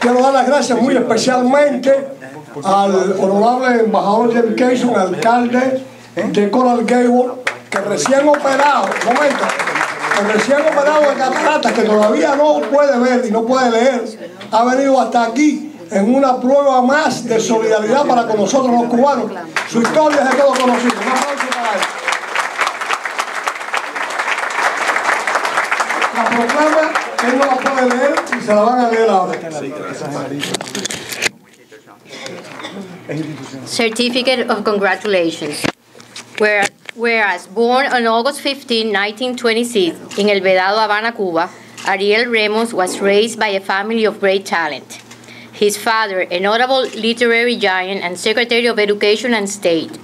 quiero dar las gracias muy especialmente al honorable embajador Jim Casey, alcalde de Coral Gable, que recién operado, momento, que recién operado de cataratas, que todavía no puede ver y no puede leer, ha venido hasta aquí en una prueba más de solidaridad para con nosotros los cubanos. Su historia es de todos conocido. La proclama, él no la puede leer se la van a leer ahora. Certificate of Congratulations. Where- Whereas born on August 15, 1926, in El Vedado, Havana, Cuba, Ariel Remos was raised by a family of great talent. His father, a notable literary giant and Secretary of Education and State,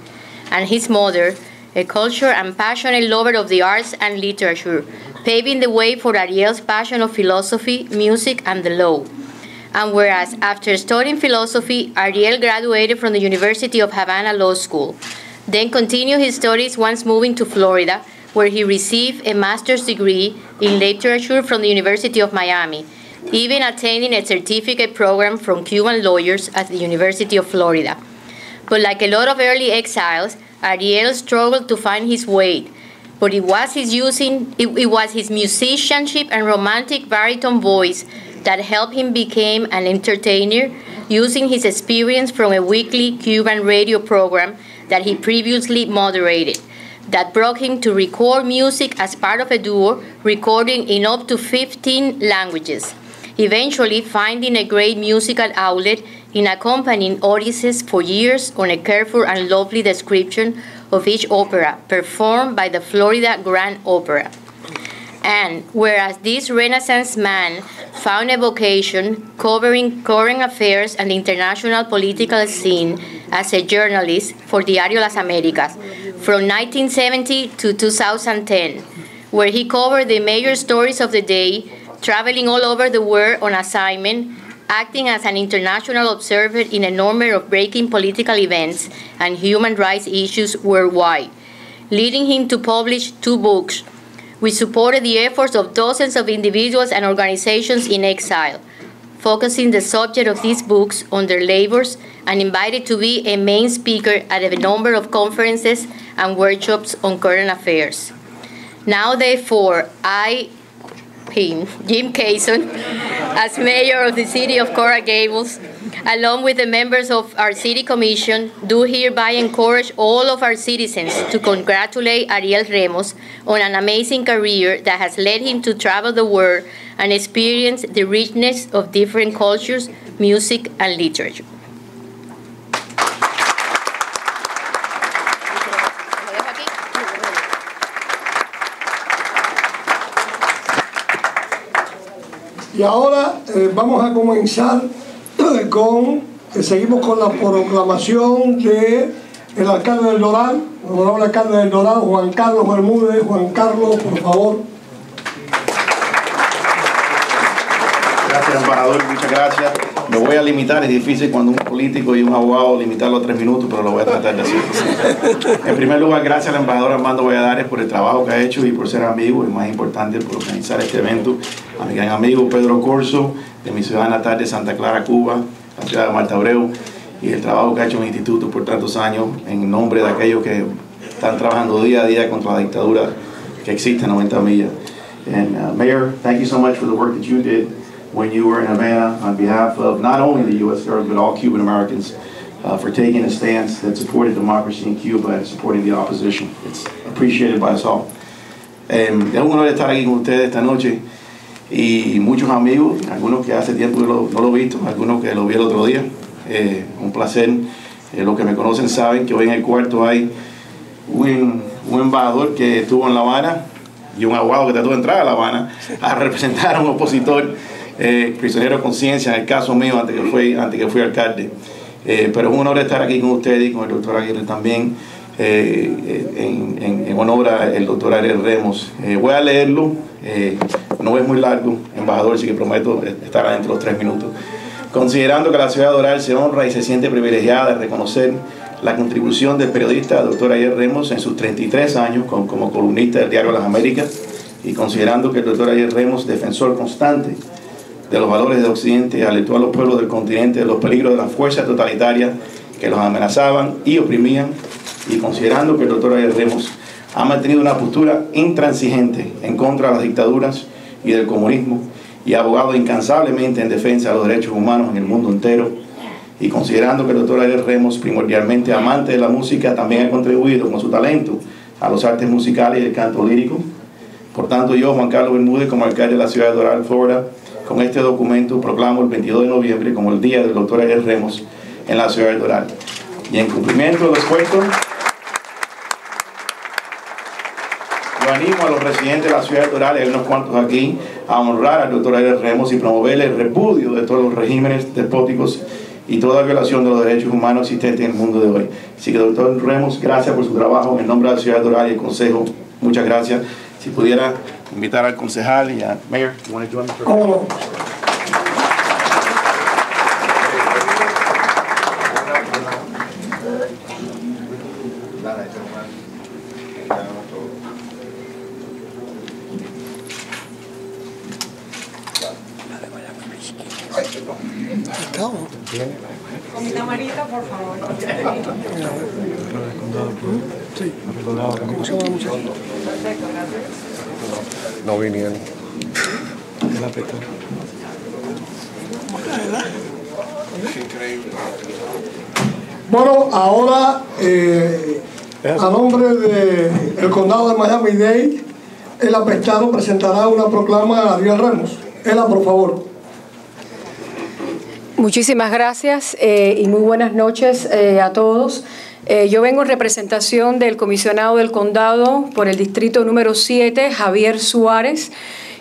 and his mother, a cultured and passionate lover of the arts and literature, paving the way for Ariel's passion of philosophy, music, and the law. And whereas after studying philosophy, Ariel graduated from the University of Havana Law School, then continued his studies once moving to Florida, where he received a master's degree in literature from the University of Miami, even attending a certificate program from Cuban lawyers at the University of Florida. But like a lot of early exiles, Ariel struggled to find his way. But it was his using it, it was his musicianship and romantic baritone voice that helped him become an entertainer using his experience from a weekly Cuban radio program that he previously moderated that brought him to record music as part of a duo recording in up to 15 languages eventually finding a great musical outlet in accompanying audiences for years on a careful and lovely description of each opera performed by the Florida Grand Opera. And whereas this Renaissance man found a vocation covering current affairs and the international political scene as a journalist for Diario Las Americas from 1970 to 2010, where he covered the major stories of the day, traveling all over the world on assignment, acting as an international observer in a number of breaking political events and human rights issues worldwide, leading him to publish two books we supported the efforts of dozens of individuals and organizations in exile, focusing the subject of these books on their labors and invited to be a main speaker at a number of conferences and workshops on current affairs. Now, therefore, I, him, Jim Kayson, as mayor of the city of Coral Gables, along with the members of our city commission, do hereby encourage all of our citizens to congratulate Ariel Remos on an amazing career that has led him to travel the world and experience the richness of different cultures, music, and literature. Y ahora eh, vamos a comenzar con, eh, seguimos con la proclamación de el alcalde del Doral, honorable alcalde del Doral, Juan Carlos Bermúdez. Juan Carlos, por favor. Gracias, embajador, muchas gracias. Me voy a limitar, es difícil cuando un político y un abogado limitarlo a tres minutos, pero lo voy a tratar de hacer. En primer lugar, gracias al embajador Armando Valladares por el trabajo que ha hecho y por ser amigo, y más importante, por organizar este evento. A mi gran amigo Pedro Corso, de mi ciudad natal de Santa Clara, Cuba, la ciudad de Marta Abreu, y el trabajo que ha hecho el instituto por tantos años en nombre de aquellos que están trabajando día a día contra la dictadura que existe en 90 millas. And uh, Mayor, thank you so much for the work that you did when you were in Havana on behalf of not only the U.S. government, but all Cuban Americans uh, for taking a stance that supported democracy in Cuba and supporting the opposition. It's appreciated by us all. Es un honor estar aquí con ustedes esta noche y muchos amigos, algunos que hace tiempo no lo he visto, algunos que lo vi el otro día. Eh, un placer. Eh, los que me conocen saben que hoy en el cuarto hay un, un embajador que estuvo en La Habana y un abogado que trató de entrar a La Habana a representar a un opositor eh, prisionero de conciencia en el caso mío antes que fui, antes que fui alcalde. Eh, pero es un honor estar aquí con ustedes y con el doctor Aguirre también, eh, en, en, en honor al doctor Ariel Remos. Eh, voy a leerlo, eh, no es muy largo, embajador, así que prometo estar adentro de los tres minutos. Considerando que la ciudad de Doral se honra y se siente privilegiada de reconocer la contribución del periodista doctor Ayer Remos en sus 33 años con- como columnista del diario Las Américas y considerando que el doctor Ayer Remos, defensor constante de los valores de Occidente, alertó a los pueblos del continente de los peligros de las fuerzas totalitarias que los amenazaban y oprimían, y considerando que el doctor Ariel Remos ha mantenido una postura intransigente en contra de las dictaduras y del comunismo, y ha abogado incansablemente en defensa de los derechos humanos en el mundo entero, y considerando que el doctor Ariel Remos, primordialmente amante de la música, también ha contribuido con su talento a los artes musicales y el canto lírico. Por tanto, yo, Juan Carlos Bermúdez, como alcalde de la ciudad de Doral, Florida, con este documento proclamo el 22 de noviembre como el Día del Doctor Ariel Remos en la ciudad de Doral. Y en cumplimiento de los puestos, yo animo a los residentes de la ciudad de Doral, hay unos cuantos aquí, a honrar al doctor Ariel Remos y promover el repudio de todos los regímenes despóticos y toda violación de los derechos humanos existentes en el mundo de hoy. Así que, doctor Remos, gracias por su trabajo en nombre de la ciudad de Doral y el Consejo. Muchas gracias. Si pudiera invitar al concejal y a Mayor, you want to join me mi camarita, por favor. Perfecto, gracias. No vinieron. Bueno, ahora, eh, a nombre del condado de Miami-Dade, el apestado presentará una proclama a Ariel Remos. Ela, por favor. Muchísimas gracias eh, y muy buenas noches eh, a todos. Eh, yo vengo en representación del comisionado del condado por el distrito número 7, Javier Suárez,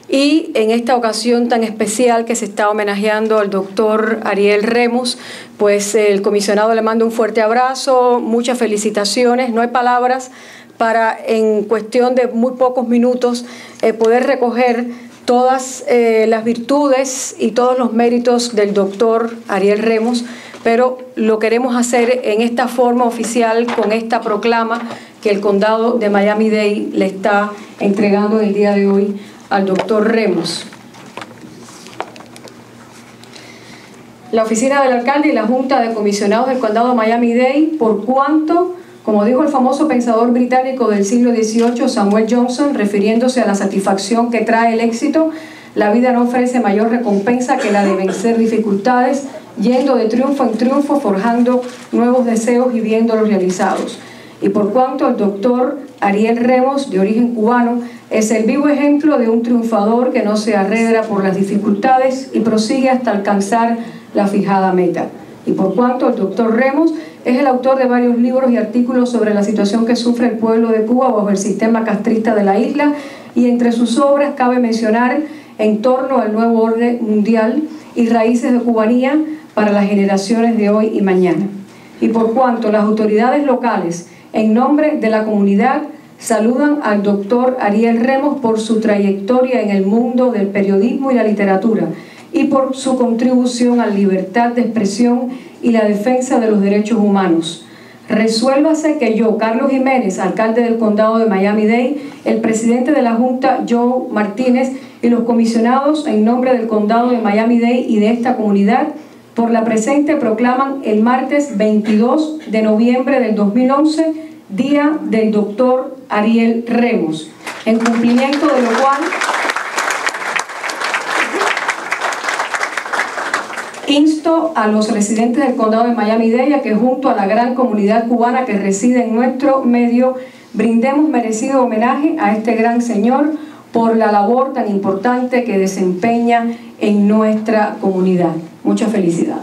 y en esta ocasión tan especial que se está homenajeando al doctor Ariel Remus, pues el comisionado le manda un fuerte abrazo, muchas felicitaciones, no hay palabras para en cuestión de muy pocos minutos eh, poder recoger todas eh, las virtudes y todos los méritos del doctor Ariel Remos, pero lo queremos hacer en esta forma oficial con esta proclama que el condado de Miami-Dade le está entregando el día de hoy al doctor Remos. La oficina del alcalde y la junta de comisionados del condado de Miami-Dade, por cuanto como dijo el famoso pensador británico del siglo XVIII, Samuel Johnson, refiriéndose a la satisfacción que trae el éxito, la vida no ofrece mayor recompensa que la de vencer dificultades, yendo de triunfo en triunfo, forjando nuevos deseos y viéndolos realizados. Y por cuanto el doctor Ariel Remos, de origen cubano, es el vivo ejemplo de un triunfador que no se arredra por las dificultades y prosigue hasta alcanzar la fijada meta. Y por cuanto el doctor Remos es el autor de varios libros y artículos sobre la situación que sufre el pueblo de Cuba bajo el sistema castrista de la isla y entre sus obras cabe mencionar En torno al nuevo orden mundial y raíces de cubanía para las generaciones de hoy y mañana. Y por cuanto las autoridades locales, en nombre de la comunidad, saludan al doctor Ariel Remos por su trayectoria en el mundo del periodismo y la literatura y por su contribución a la libertad de expresión y la defensa de los derechos humanos. Resuélvase que yo, Carlos Jiménez, alcalde del condado de Miami-Dade, el presidente de la Junta, Joe Martínez, y los comisionados en nombre del condado de Miami-Dade y de esta comunidad, por la presente proclaman el martes 22 de noviembre del 2011, Día del Doctor Ariel Remos, en cumplimiento de lo cual Insto a los residentes del condado de Miami-Dade a que junto a la gran comunidad cubana que reside en nuestro medio brindemos merecido homenaje a este gran señor por la labor tan importante que desempeña en nuestra comunidad. Mucha felicidad.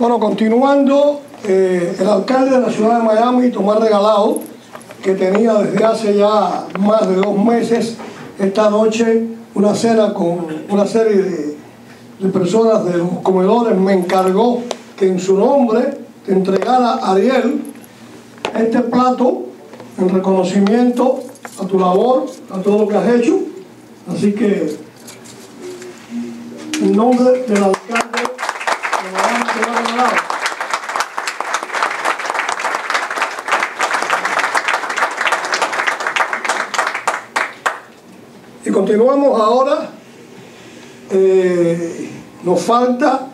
Bueno, continuando, eh, el alcalde de la ciudad de Miami, Tomás Regalado, que tenía desde hace ya más de dos meses esta noche una cena con una serie de, de personas de los comedores, me encargó que en su nombre entregar a Ariel este plato en reconocimiento a tu labor, a todo lo que has hecho. Así que, en nombre del alcalde, de la de la Granada, Y continuamos ahora. Eh, nos falta,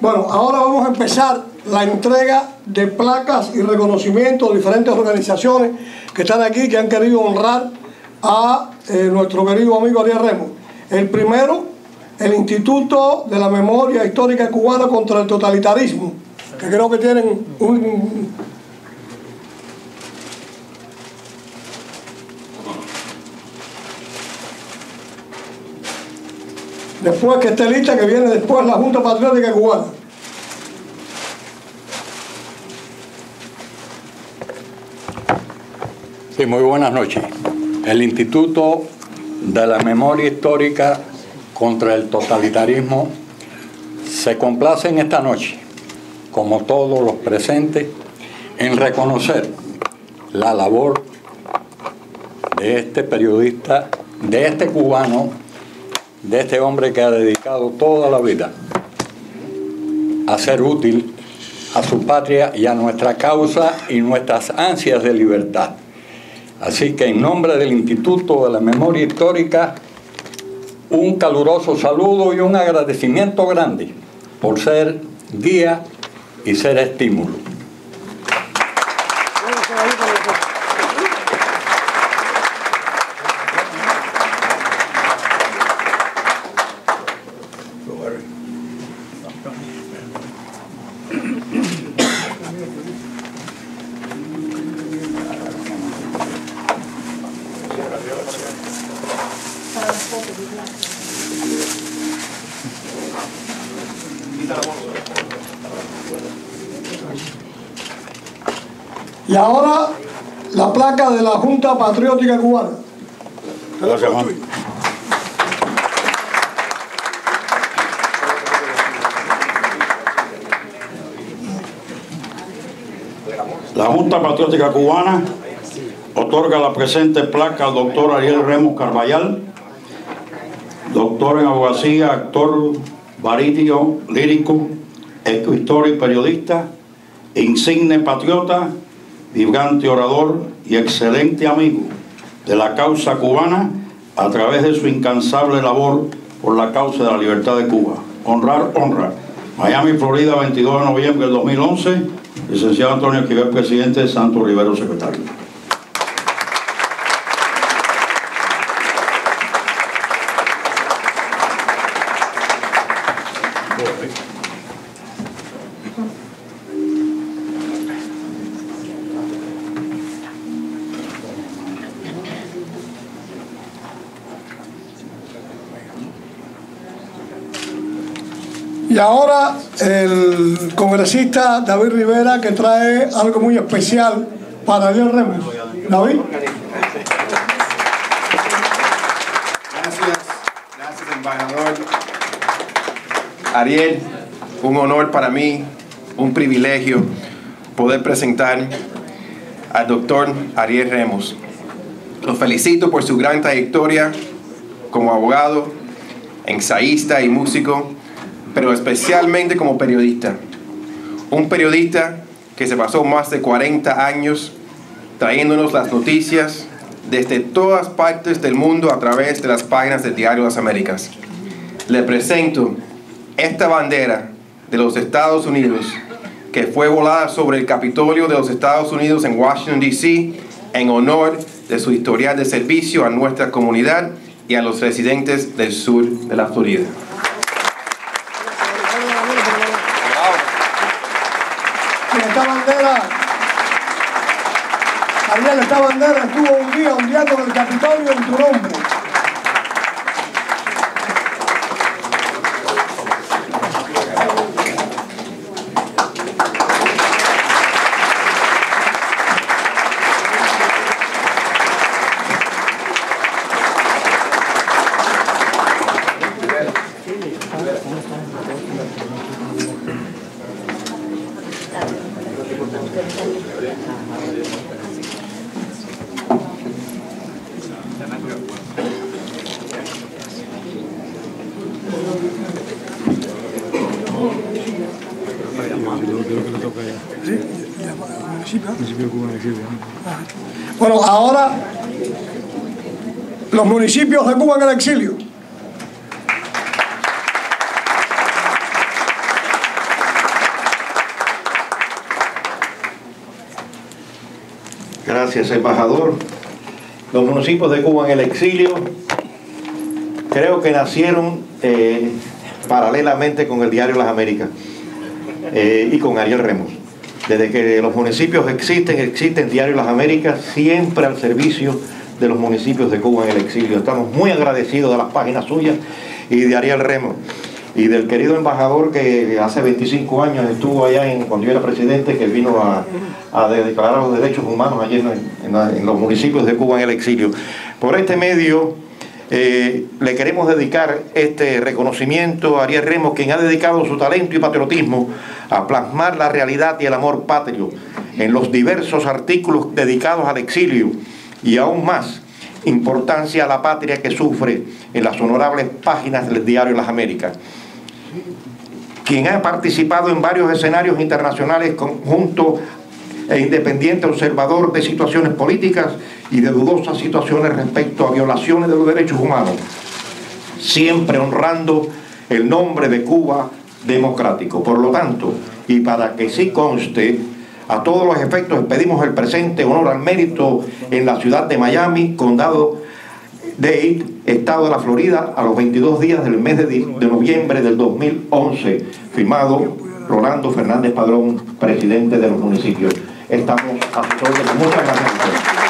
bueno, ahora vamos a empezar la entrega de placas y reconocimientos de diferentes organizaciones que están aquí, que han querido honrar a eh, nuestro querido amigo Ariel Remo. El primero, el Instituto de la Memoria Histórica Cubana contra el Totalitarismo, que creo que tienen un, Después que esté lista, que viene después la Junta Patriótica Cubana. Sí, muy buenas noches. El Instituto de la Memoria Histórica contra el Totalitarismo se complace en esta noche, como todos los presentes, en reconocer la labor de este periodista, de este cubano, de este hombre que ha dedicado toda la vida a ser útil a su patria y a nuestra causa y nuestras ansias de libertad. Así que en nombre del Instituto de la Memoria Histórica, un caluroso saludo y un agradecimiento grande por ser guía y ser estímulo. Y ahora la placa de la Junta Patriótica Cubana. Gracias, Juan. La Junta Patriótica Cubana otorga la presente placa al doctor Ariel Remos Carballal, doctor en abogacía, actor, barítico, lírico, escritor y periodista, insigne patriota, vibrante orador y excelente amigo de la causa cubana a través de su incansable labor por la causa de la libertad de Cuba. Honrar, honra. Miami, Florida, 22 de noviembre del 2011. Licenciado Antonio Esquivel, presidente. Santo Rivero, secretario. Y ahora el congresista David Rivera que trae algo muy especial para Ariel Remos. David. Gracias, gracias embajador. Ariel, un honor para mí, un privilegio poder presentar al doctor Ariel Remos. Lo felicito por su gran trayectoria como abogado, ensayista y músico, pero especialmente como periodista. Un periodista que se pasó más de 40 años trayéndonos las noticias desde todas partes del mundo a través de las páginas del Diario Las Américas. Le presento esta bandera de los Estados Unidos que fue volada sobre el Capitolio de los Estados Unidos en Washington, D.C. en honor de su historial de servicio a nuestra comunidad y a los residentes del sur de la Florida. Y esta bandera, Ariel, esta bandera estuvo un día ondeando en el Capitolio en tu nombre. De Cuba en el exilio. Gracias, embajador. Los municipios de Cuba en el exilio creo que nacieron eh, paralelamente con el diario Las Américas eh, y con Ariel Remos. Desde que los municipios existen, existen Diario Las Américas, siempre al servicio de los municipios de Cuba en el exilio. Estamos muy agradecidos de las páginas suyas y de Ariel Remos y del querido embajador que hace 25 años estuvo allá en, cuando yo era presidente, que vino a, a declarar los derechos humanos allí en, en- en los municipios de Cuba en el exilio. Por este medio eh, le queremos dedicar este reconocimiento a Ariel Remos, quien ha dedicado su talento y patriotismo a plasmar la realidad y el amor patrio en los diversos artículos dedicados al exilio y aún más importancia a la patria que sufre en las honorables páginas del diario Las Américas quien ha participado en varios escenarios internacionales conjunto e independiente observador de situaciones políticas y de dudosas situaciones respecto a violaciones de los derechos humanos, siempre honrando el nombre de Cuba democrático. Por lo tanto, y para que sí conste, a todos los efectos pedimos el presente honor al mérito en la ciudad de Miami, condado Dade, estado de la Florida, a los 22 días del mes de noviembre del 2011, firmado Rolando Fernández Padrón, presidente de los municipios. Estamos a sus órdenes. Muchas gracias. a ustedes.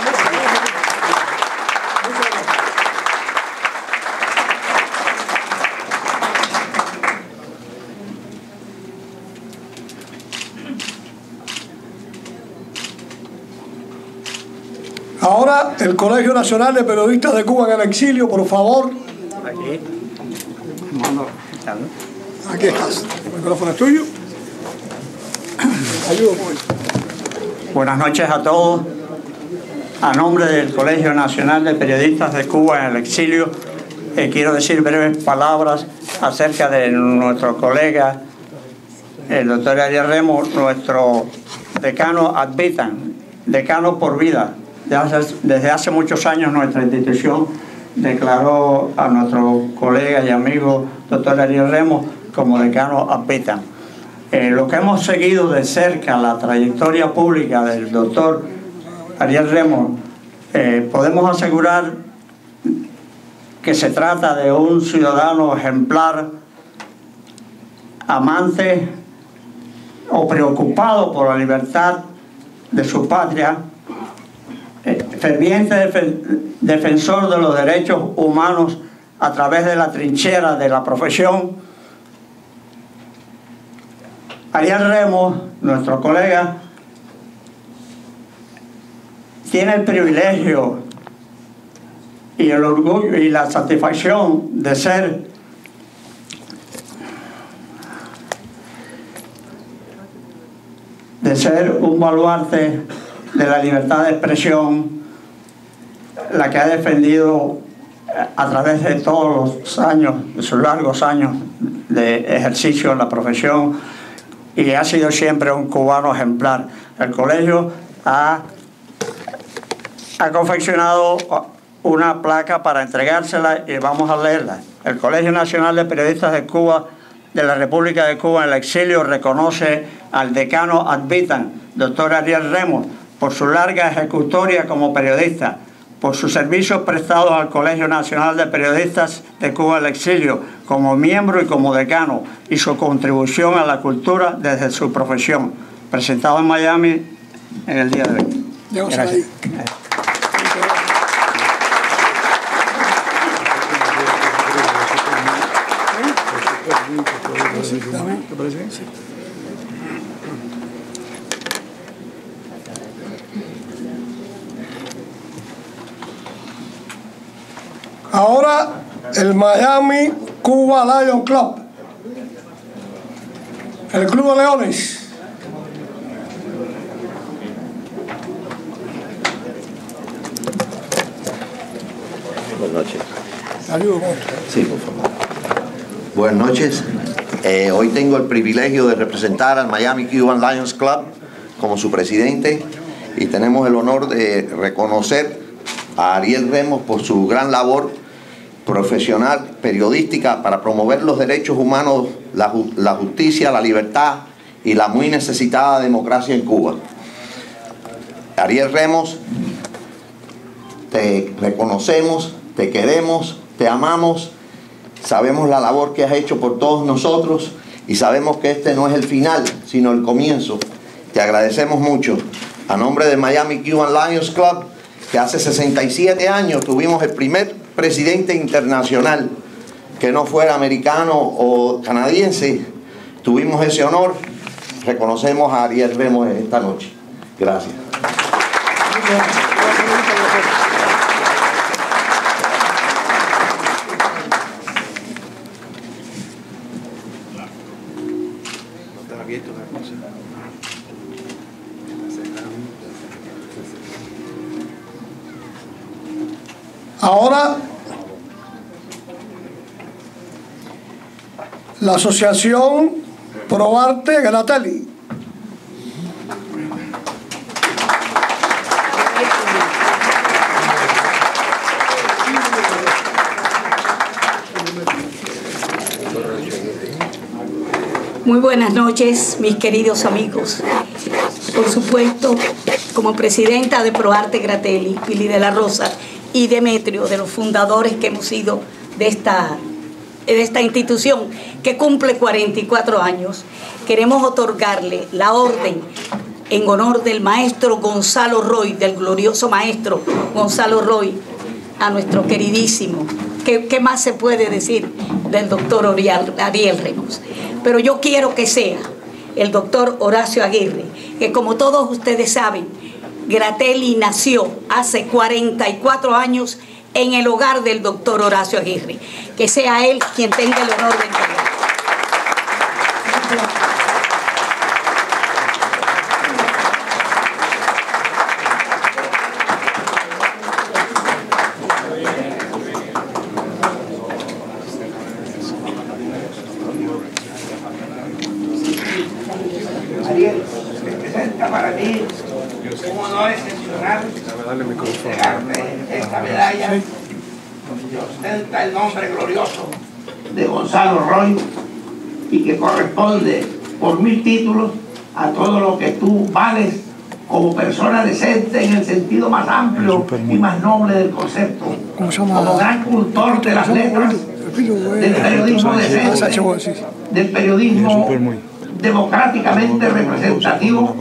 Ahora el Colegio Nacional de Periodistas de Cuba en el exilio, por favor. Aquí. Aquí estás. El micrófono es tuyo. Ayúdame. Buenas noches a todos. A nombre del Colegio Nacional de Periodistas de Cuba en el exilio, eh, quiero decir breves palabras acerca de nuestro colega, el doctor Ariel Remo, nuestro decano ad vitam, decano por vida. Desde hace muchos años nuestra institución declaró a nuestro colega y amigo doctor Ariel Remo como decano ad vitam. Eh, lo que hemos seguido de cerca la trayectoria pública del doctor Ariel Remo, eh, podemos asegurar que se trata de un ciudadano ejemplar, amante o preocupado por la libertad de su patria, ferviente defen- defensor de los derechos humanos a través de la trinchera de la profesión, Ariel Remos, nuestro colega, tiene el privilegio y el orgullo y la satisfacción de ser de ser un baluarte de la libertad de expresión, la que ha defendido eh, a través de todos los años, de sus largos años de ejercicio en la profesión, y ha sido siempre un cubano ejemplar. El colegio ha, ha confeccionado una placa para entregársela y vamos a leerla. El Colegio Nacional de Periodistas de Cuba, de la República de Cuba en el exilio, reconoce al decano ad vitam, doctor Ariel Remos, por su larga ejecutoria como periodista, por sus servicios prestados al Colegio Nacional de Periodistas de Cuba el exilio, como miembro y como decano, y su contribución a la cultura desde su profesión. Presentado en Miami en el día de hoy. Gracias. Ahora el Miami Cuba Lion Club, el Club de Leones. Buenas noches. Ayudo, sí, por favor. Buenas noches. Eh, hoy tengo el privilegio de representar al Miami Cuban Lions Club como su presidente y tenemos el honor de reconocer a Ariel Remos por su gran labor profesional, periodística, para promover los derechos humanos, la, la justicia, la libertad y la muy necesitada democracia en Cuba. Ariel Remos, te reconocemos, te queremos, te amamos, sabemos la labor que has hecho por todos nosotros y sabemos que este no es el final, sino el comienzo. Te agradecemos mucho. A nombre de Miami Cuban Lions Club, que hace 67 años tuvimos el primer presidente internacional que no fuera americano o canadiense, tuvimos ese honor. Reconocemos a Ariel Remos esta noche. Gracias. La Asociación Proarte Gratelli. Muy buenas noches, mis queridos amigos. Por supuesto, como presidenta de Proarte Gratelli, Pili de la Rosa y Demetrio, de los fundadores que hemos sido de esta, de esta institución, que cumple 44 años, queremos otorgarle la orden en honor del maestro Gonzalo Roy, del glorioso maestro Gonzalo Roy, a nuestro queridísimo. ¿Qué, más se puede decir del doctor Ariel, Remos? Pero yo quiero que sea el doctor Horacio Aguirre, que como todos ustedes saben, Gratelli nació hace 44 años en el hogar del doctor Horacio Aguirre. Que sea él quien tenga el honor de entregar. Ariel, representa para mí un honor excepcional entregarte esta medalla que ostenta el nombre glorioso de Gonzalo Roy y que corresponde por mil títulos a todo lo que tú vales como persona decente en el sentido más amplio y más noble del concepto, como gran cultor de las letras, del periodismo decente, del periodismo democráticamente representativo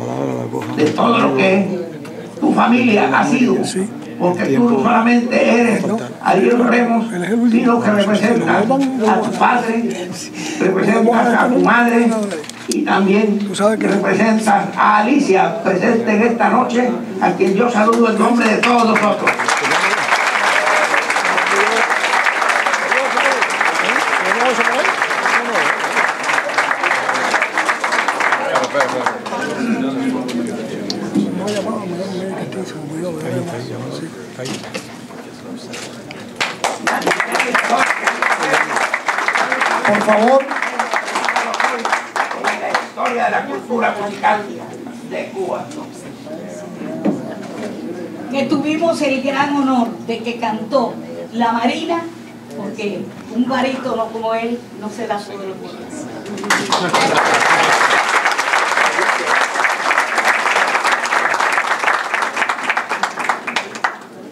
de todo lo que tu familia ha sido. Porque tú no solamente eres Ariel Remos, sino que representas a tu padre, representas a tu madre y también representas a Alicia, presente en esta noche, a quien yo saludo en nombre de todos nosotros. Por favor. En la historia de la cultura musical de Cuba. Que tuvimos el gran honor de que cantó la Marina, porque un barítono como él no se da todos los días.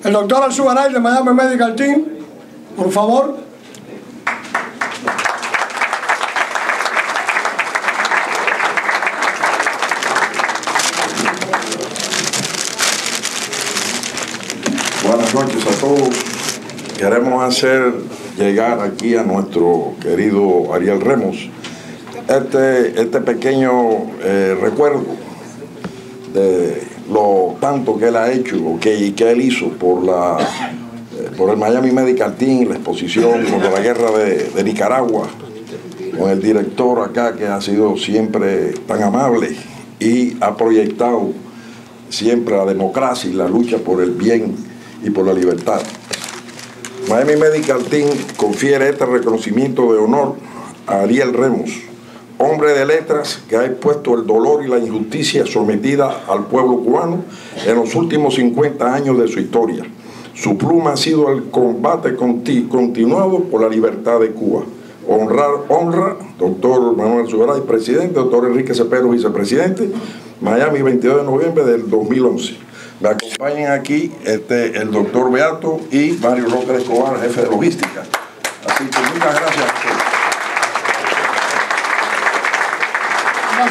El doctor Alzugaray de Miami Medical Team, por favor. Buenas noches a todos. Hacer llegar aquí a nuestro querido Ariel Remos este, este pequeño eh, recuerdo de lo tanto que él ha hecho que, y que él hizo por, la, eh, por el Miami Medical Team, la exposición contra la guerra de Nicaragua, con el director acá que ha sido siempre tan amable y ha proyectado siempre la democracia y la lucha por el bien y por la libertad. Miami Medical Team confiere este reconocimiento de honor a Ariel Remos, hombre de letras que ha expuesto el dolor y la injusticia sometida al pueblo cubano en los últimos 50 años de su historia. Su pluma ha sido el combate conti- continuado por la libertad de Cuba. Honrar, honra, doctor Manuel Zugaray, presidente, doctor Enrique Cepero, vicepresidente, Miami, 22 de noviembre del 2011. Me acompañan aquí este, el doctor Beato y Mario de Escobar, jefe de logística. Así que muchas gracias. a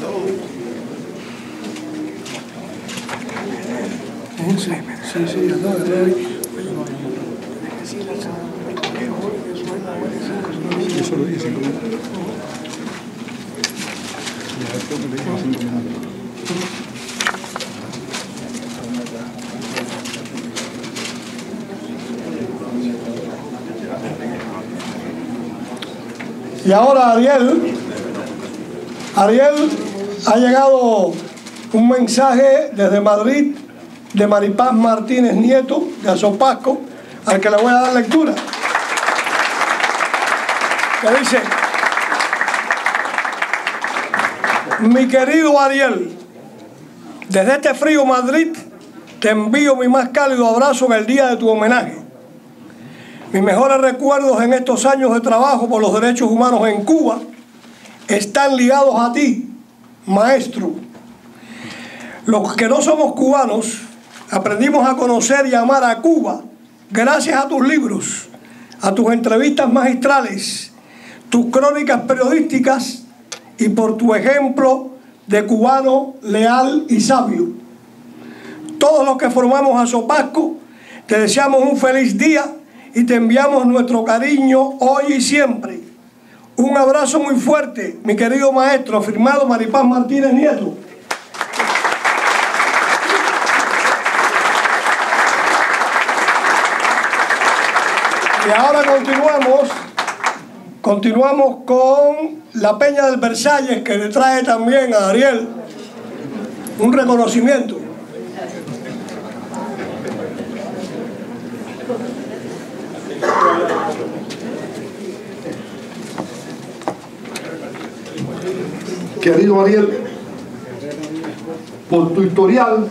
todos. Sí, sí, sí, no, no, Eso lo dicen como... Y ahora Ariel, Ariel ha llegado un mensaje desde Madrid de Maripaz Martínez Nieto, de Azopasco, al que le voy a dar lectura. Que dice, mi querido Ariel, desde este frío Madrid te envío mi más cálido abrazo en el día de tu homenaje. Mis mejores recuerdos en estos años de trabajo por los derechos humanos en Cuba están ligados a ti, maestro. Los que no somos cubanos aprendimos a conocer y amar a Cuba gracias a tus libros, a tus entrevistas magistrales, tus crónicas periodísticas y por tu ejemplo de cubano leal y sabio. Todos los que formamos a Sopasco te deseamos un feliz día y te enviamos nuestro cariño hoy y siempre. Un abrazo muy fuerte, mi querido maestro, firmado Maripaz Martínez Nieto. Y ahora continuamos, continuamos con la Peña del Versalles que le trae también a Ariel un reconocimiento. Querido Ariel, por tu historial,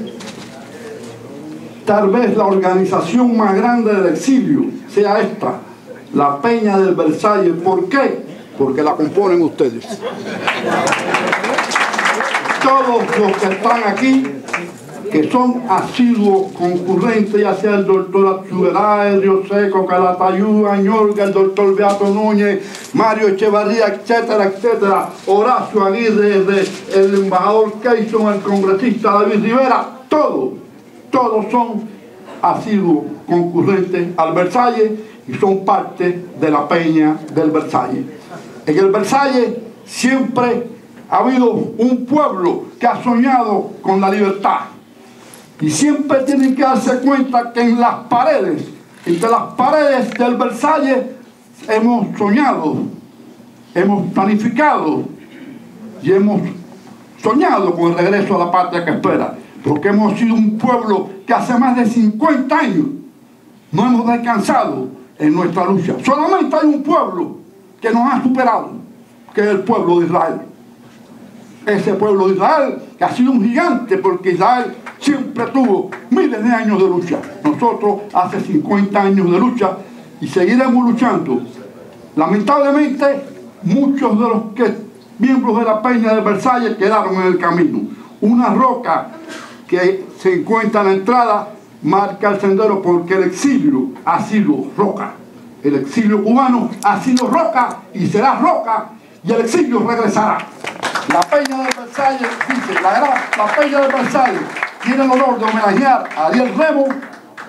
tal vez la organización más grande del exilio sea esta, la Peña del Versalles. ¿Por qué? Porque la componen ustedes. Todos los que están aquí, que son asiduos concurrentes, ya sea el doctor Achuberay, Río Seco, Calatayud, Añolga, el doctor Beato Núñez, Mario Echevarría, etcétera, etcétera, Horacio Aguirre, el embajador Keyson, el congresista David Rivera, todos, todos son asiduos concurrentes al Versalles y son parte de la peña del Versalles. En el Versalles siempre ha habido un pueblo que ha soñado con la libertad. Y siempre tienen que darse cuenta que en las paredes, entre las paredes del Versalles, hemos soñado, hemos planificado y hemos soñado con el regreso a la patria que espera. Porque hemos sido un pueblo que hace más de 50 años no hemos descansado en nuestra lucha. Solamente hay un pueblo que nos ha superado, que es el pueblo de Israel. Ese pueblo de Israel que ha sido un gigante porque Israel siempre tuvo miles de años de lucha. Nosotros hace 50 años de lucha y seguiremos luchando. Lamentablemente, muchos de los que miembros de la Peña de Versalles quedaron en el camino. Una roca que se encuentra en la entrada marca el sendero porque el exilio ha sido roca. El exilio cubano ha sido roca y será roca y el exilio regresará. La Peña de Versalles, dice, la, gran- la Peña de Versalles tiene el honor de homenajear a Ariel Remo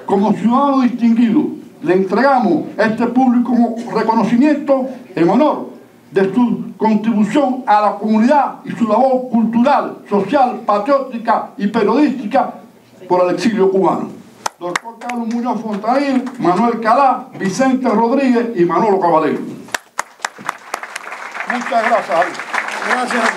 como ciudadano distinguido. Le entregamos este público reconocimiento en honor de su contribución a la comunidad y su labor cultural, social, patriótica y periodística por el exilio cubano. Doctor Carlos Muñoz Fontanil, Manuel Calá, Vicente Rodríguez y Manolo Caballero. Muchas gracias. Gracias.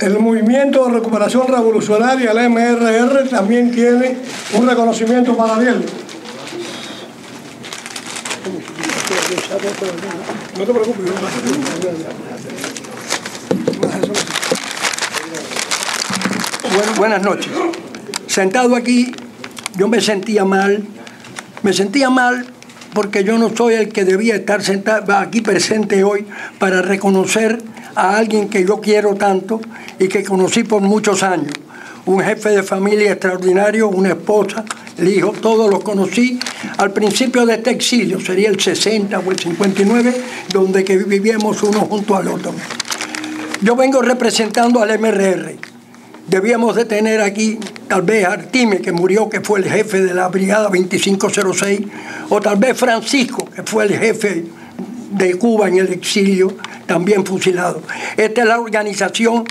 El Movimiento de Recuperación Revolucionaria, el MRR, también tiene un reconocimiento para Ariel. No te preocupes. Bueno, buenas noches. Sentado aquí, yo me sentía mal. Me sentía mal porque yo no soy el que debía estar sentado aquí presente hoy para reconocer a alguien que yo quiero tanto y que conocí por muchos años. Un jefe de familia extraordinario, una esposa, el hijo, todos los conocí al principio de este exilio, sería el 60 o el 59, donde que vivíamos uno junto al otro. Yo vengo representando al MRR. Debíamos de tener aquí tal vez Artime, que murió, que fue el jefe de la Brigada 2506, o tal vez Francisco, que fue el jefe de Cuba en el exilio, también fusilado. Esta es la organización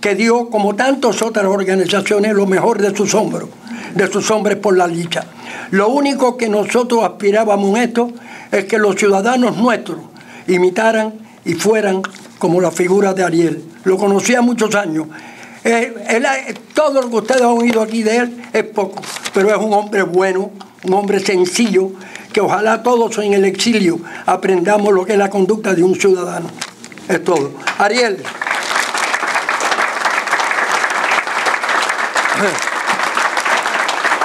que dio, como tantas otras organizaciones, lo mejor de sus hombros, de sus hombres por la lucha. Lo único que nosotros aspirábamos en esto es que los ciudadanos nuestros imitaran y fueran como la figura de Ariel. Lo conocía muchos años. Eh, todo lo que ustedes han oído aquí de él es poco, pero es un hombre bueno, un hombre sencillo, que ojalá todos en el exilio aprendamos lo que es la conducta de un ciudadano. Es todo. Ariel.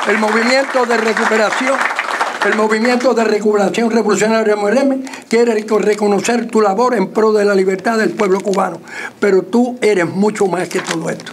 El movimiento de recuperación, el movimiento de recuperación revolucionaria MRM quiere reconocer tu labor en pro de la libertad del pueblo cubano, pero tú eres mucho más que todo esto.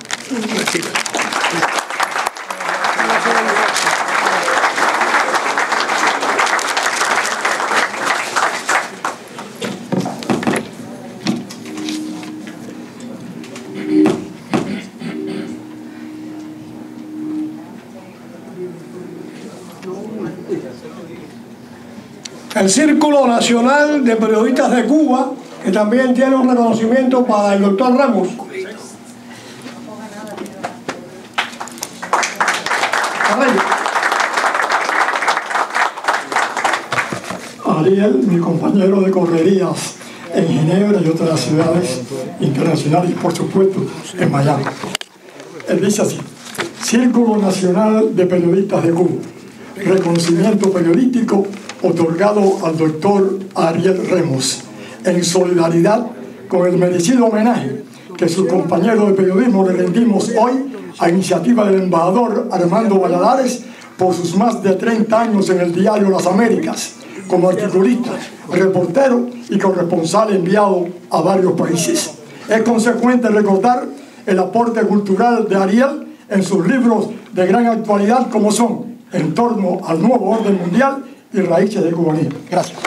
El Círculo Nacional de Periodistas de Cuba, que también tiene un reconocimiento para el doctor Ramos. Ariel, mi compañero de correrías en Ginebra y otras ciudades internacionales y por supuesto en Miami. Él dice así, Círculo Nacional de Periodistas de Cuba, reconocimiento periodístico otorgado al doctor Ariel Remos en solidaridad con el merecido homenaje que sus compañeros de periodismo le rendimos hoy a iniciativa del embajador Armando Valladares por sus más de 30 años en el diario Las Américas como articulista, reportero y corresponsal enviado a varios países. Es consecuente recordar el aporte cultural de Ariel en sus libros de gran actualidad como son En torno al nuevo orden mundial y Raíces del cubanismo. Gracias.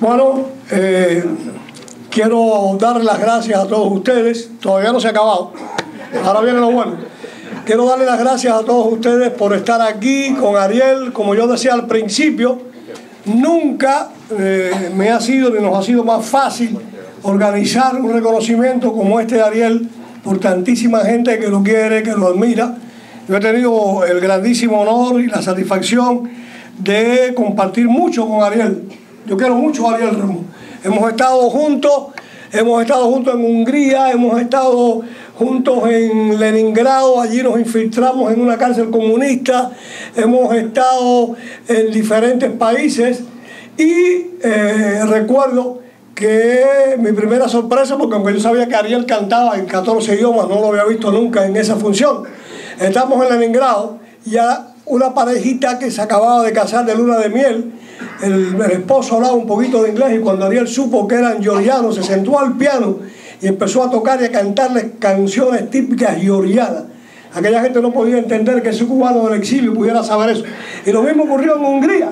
Bueno, eh, quiero dar las gracias a todos ustedes. Todavía no se ha acabado. Ahora viene lo bueno. Quiero darle las gracias a todos ustedes por estar aquí con Ariel. Como yo decía al principio, nunca eh, me ha sido ni nos ha sido más fácil organizar un reconocimiento como este de Ariel por tantísima gente que lo quiere, que lo admira. Yo he tenido el grandísimo honor y la satisfacción de compartir mucho con Ariel. Yo quiero mucho a Ariel Ramos. Hemos estado juntos, hemos estado juntos en Hungría, hemos estado juntos en Leningrado, allí nos infiltramos en una cárcel comunista, hemos estado en diferentes países y eh, recuerdo que mi primera sorpresa, porque aunque yo sabía que Ariel cantaba en 14 idiomas, no lo había visto nunca en esa función. Estamos en Leningrado, ya una parejita que se acababa de casar de luna de miel, el, el, esposo hablaba un poquito de inglés y cuando Ariel supo que eran georgianos, se sentó al piano y empezó a tocar y a cantarles canciones típicas georgianas. Aquella gente no podía entender que ese cubano del exilio pudiera saber eso. Y lo mismo ocurrió en Hungría,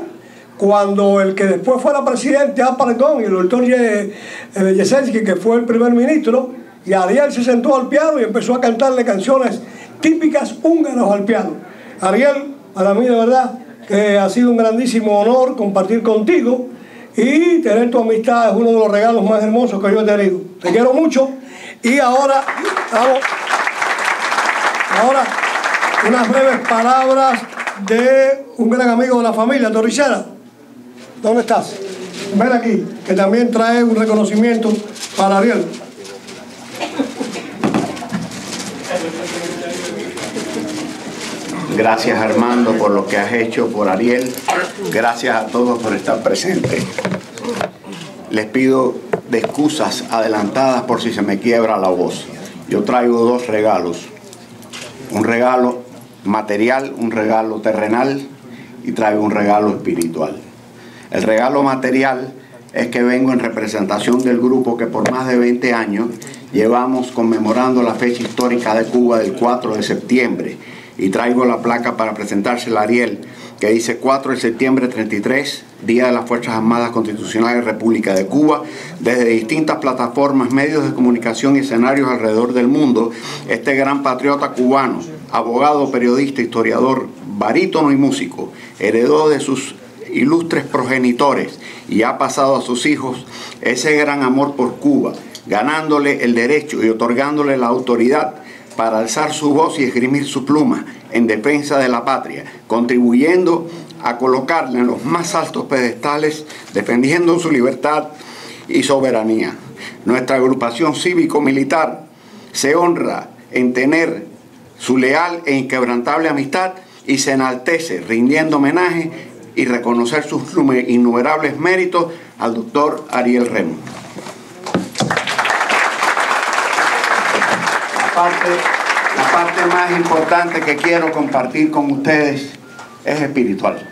cuando el que después fuera presidente, Apartón, y el doctor Yezensky, que fue el primer ministro, Y Ariel se sentó al piano y empezó a cantarle canciones típicas húngaras al piano. Ariel, para mí de verdad que ha sido un grandísimo honor compartir contigo y tener tu amistad es uno de los regalos más hermosos que yo he tenido. Te quiero mucho y ahora, vamos, ahora unas breves palabras de un gran amigo de la familia, Torricera. ¿Dónde estás? Ven aquí, que también trae un reconocimiento para Ariel. Gracias Armando por lo que has hecho por Ariel. Gracias a todos por estar presentes. Les pido de excusas adelantadas por si se me quiebra la voz. Yo traigo dos regalos. Un regalo material, un regalo terrenal y traigo un regalo espiritual. El regalo material es que vengo en representación del grupo que por más de 20 años llevamos conmemorando la fecha histórica de Cuba del 4 de septiembre y traigo la placa para presentársela a Ariel que dice 4 de septiembre 33, Día de las Fuerzas Armadas Constitucionales República de Cuba, desde distintas plataformas, medios de comunicación y escenarios alrededor del mundo, este gran patriota cubano, abogado, periodista, historiador, barítono y músico, heredó de sus ilustres progenitores y ha pasado a sus hijos ese gran amor por Cuba, ganándole el derecho y otorgándole la autoridad para alzar su voz y esgrimir su pluma en defensa de la patria, contribuyendo a colocarla en los más altos pedestales, defendiendo su libertad y soberanía. Nuestra agrupación cívico-militar se honra en tener su leal e inquebrantable amistad y se enaltece rindiendo homenaje y reconocer sus innumerables méritos al doctor Ariel Remo. Aparte, la parte más importante que quiero compartir con ustedes es espiritual.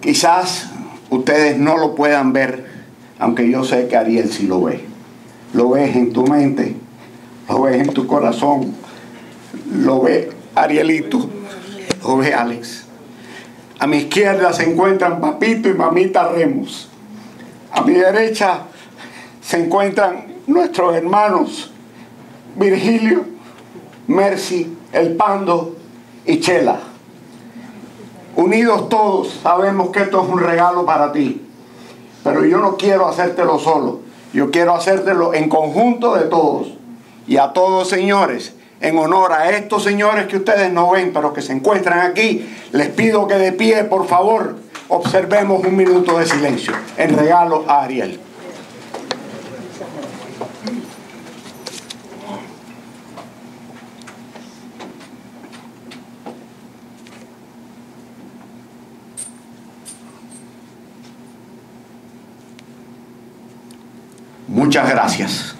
Quizás ustedes no lo puedan ver, aunque yo sé que Ariel sí lo ve. Lo ves en tu mente, lo ves en tu corazón, lo ve Arielito, lo ve Alex. A mi izquierda se encuentran Papito y Mamita Remos. A mi derecha se encuentran nuestros hermanos Virgilio, Mercy, El Pando y Chela. Unidos todos sabemos que esto es un regalo para ti. Pero yo no quiero hacértelo solo. Yo quiero hacértelo en conjunto de todos. Y a todos señores, en honor a estos señores que ustedes no ven, pero que se encuentran aquí, les pido que de pie, por favor, observemos un minuto de silencio en regalo a Ariel. Muchas gracias.